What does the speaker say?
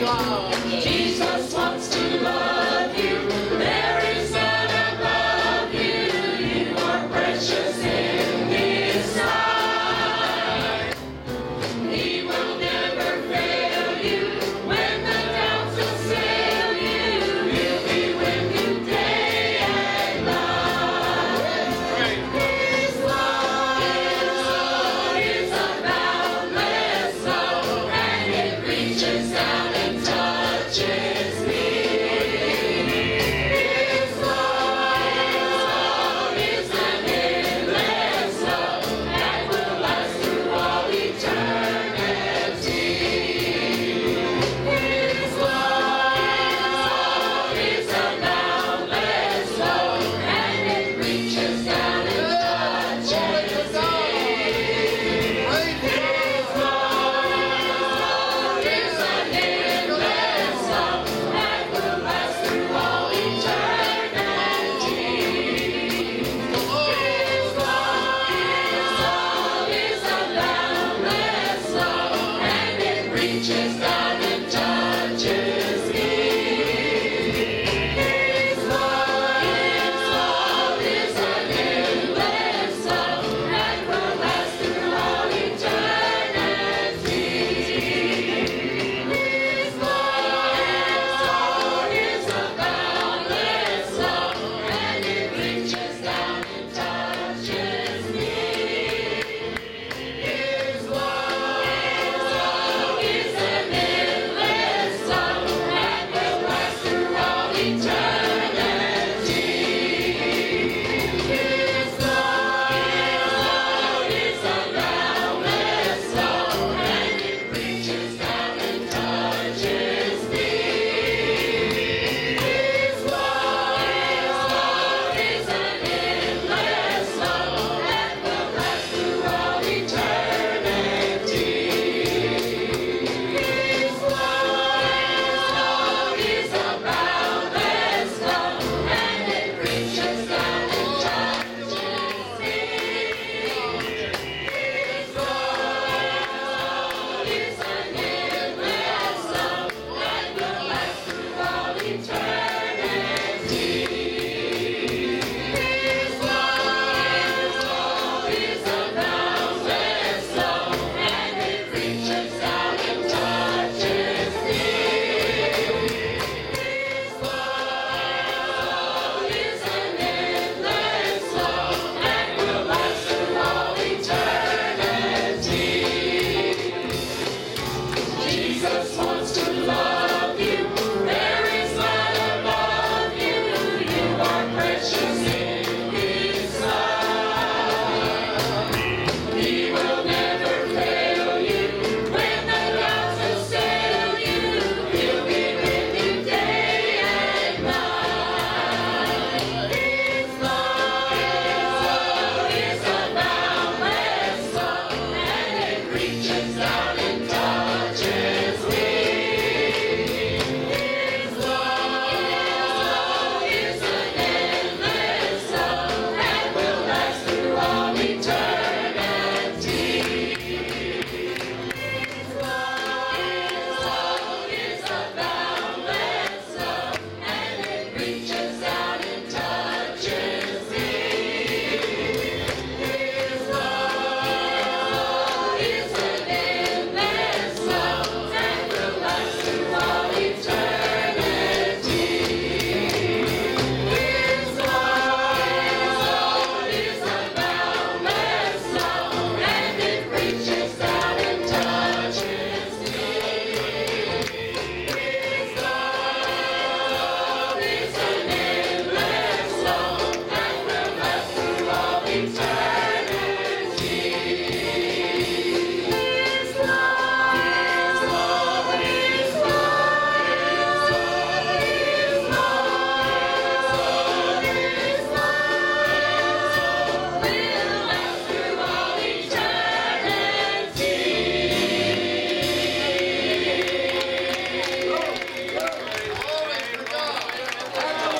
Jesus. Jesus